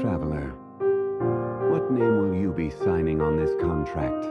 Traveler, what name will you be signing on this contract?